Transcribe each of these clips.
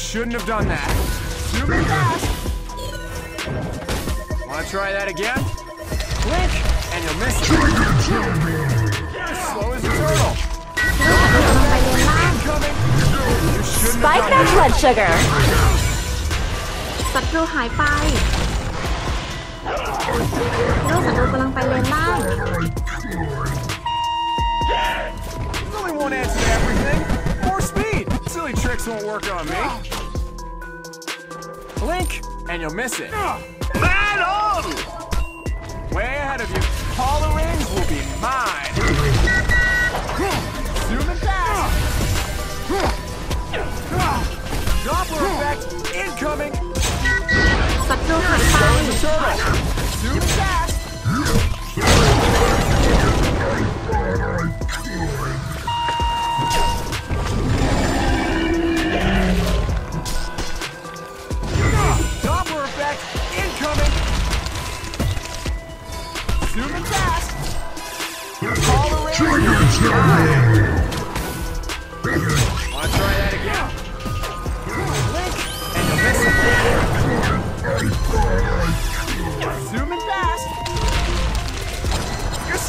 shouldn't have done that. Super fast. Wanna try that again? Blink, and you'll miss it. You're as slow as a turtle. Incoming. You shouldn't Spike have done that blood sugar. ศัตรูหายไปฮีโร่ศัตรูกำลังไปเลนล่าง that. Really won't answer to everything. Silly tricks won't work on me. Blink, and you'll miss it. Man on! Way ahead of you. All the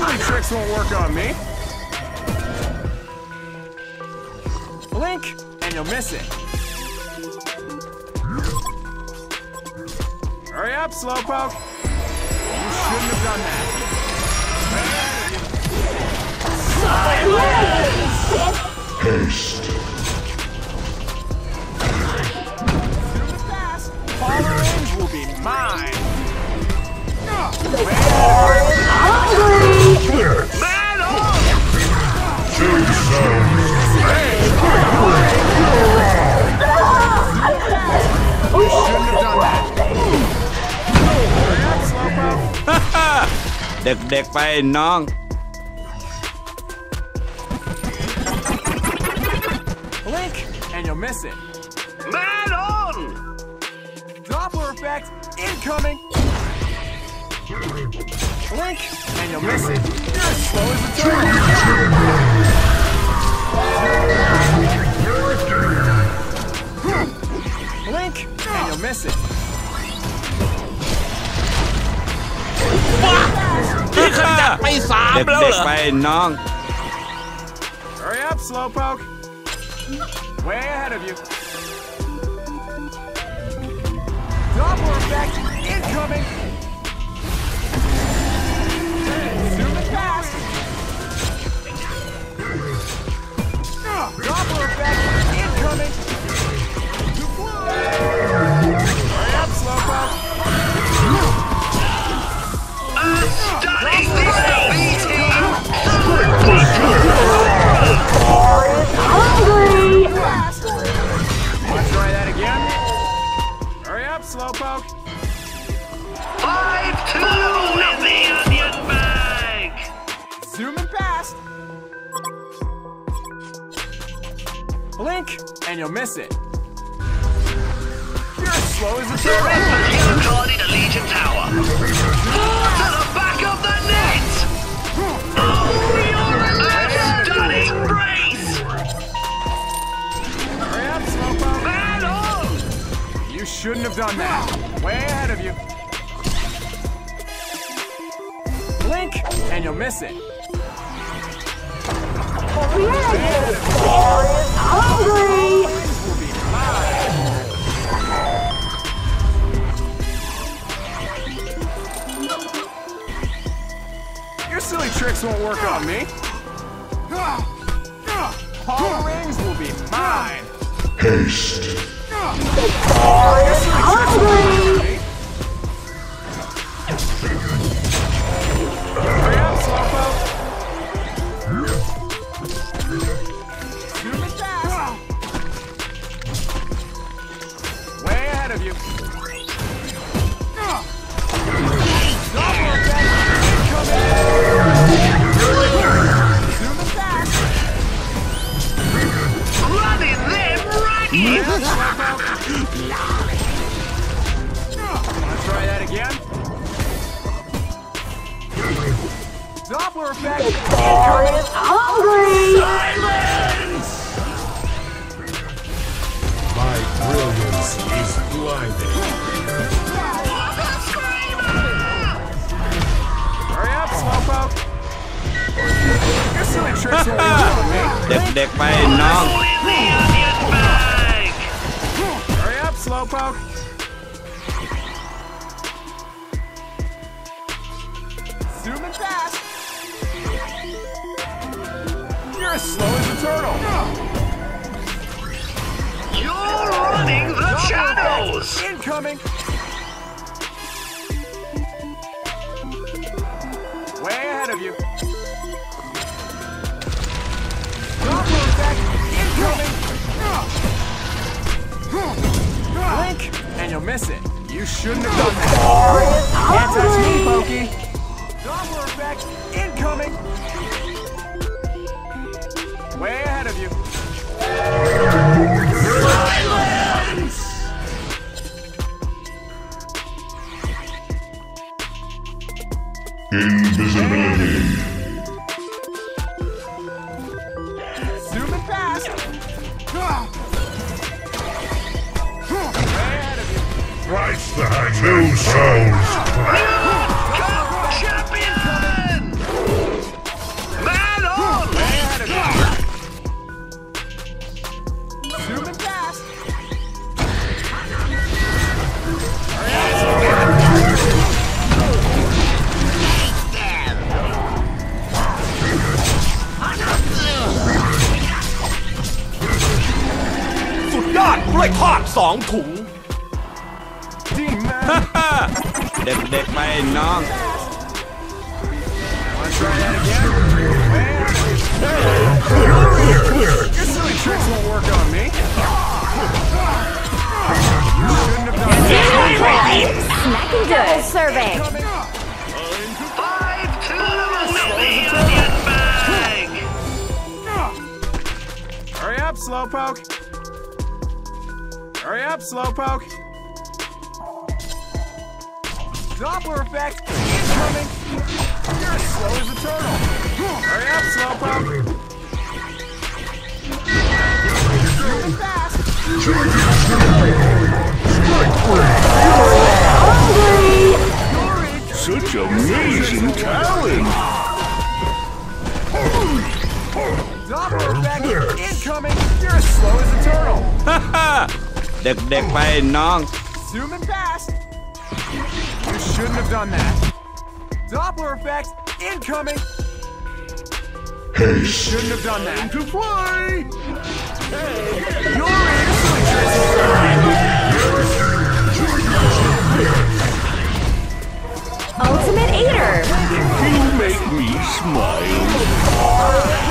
Silly tricks won't work on me. Blink, and you'll miss it. Hurry up, Slowpoke. You shouldn't have done that. Super fast. All the rings will be mine. Man on! Shouldn't have done that. Hurry up, Slowpoke. เด็กๆไปน้อง Blink, and you'll miss it. Man on! Doppler effect incoming. blink, and you'll miss it. Just slow as a turtle. Blink, and you'll miss it. Hurry up, Slowpoke. Way ahead of you. Doppler effect incoming. Slowpoke. Five two in the onion bag! Zoom and fast. Blink, and you'll miss it. You're as slow as a turtle. Yellow card in a Legion Tower. To the back shouldn't have done that. Way ahead of you. Blink, and you'll miss it. Hungry. Will be mine. Your silly tricks won't work on me. All rings will be mine. Haste. Your perfect. The is hungry. Silence! My brilliance is blinding. Hurry up, Slowpoke. You're so. Hurry up, Slowpoke. You're as slow as a turtle. You're running the channels. Incoming. Way ahead of you. Doppler effect. Incoming. Blink, and you'll miss it. You shouldn't have Way ahead of you. Silence! Invisibility. Zoom in fast. Way ahead of you. Christ the hang. Two souls. Demon. เด็กๆไปน้อง Wanna try that again? Hey, your silly tricks won't work on me. Shouldn't have done that. Smacking double serving. Five to the onion bag. Hurry up, Slowpoke. Hurry up, Slowpoke. Doppler effect incoming. You're as slow as a turtle. Hurry up, Slowpoke. Moving fast. เด็กๆไปน้อง Zoom in fast. You shouldn't have done that. Doppler effect incoming. Haste. Shouldn't have done that. To fly. You're in. Ultimate Eater. You make me smile.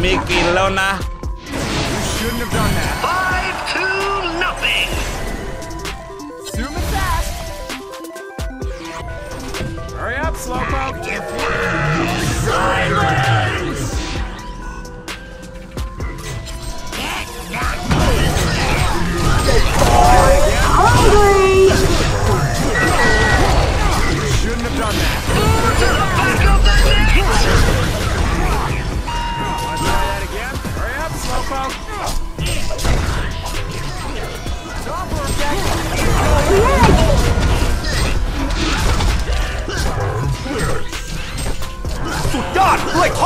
Mickey Lona. You shouldn't have done that.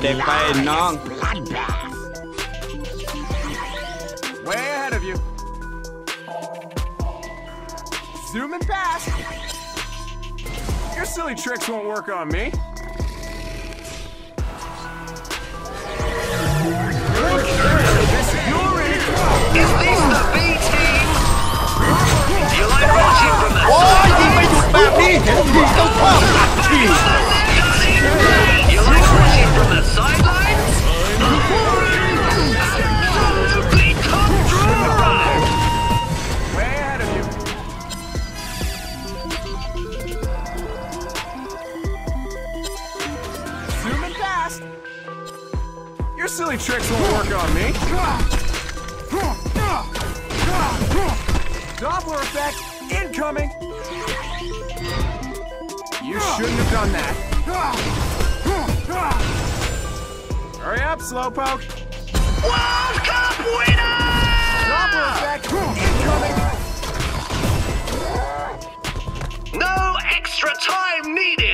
They're fighting on. Way ahead of you. Zooming past. Your silly tricks won't work on me. Is this the B team? You like watching from the side? Oh, Why you made your family? Don't come! The sidelines? Absolutely control! Way ahead of you. Zooming past. Your silly tricks won't work on me. Doppler effect incoming. You shouldn't have done that. Hurry up, Slowpoke. World Cup winner! Doppler effect incoming. No extra time needed!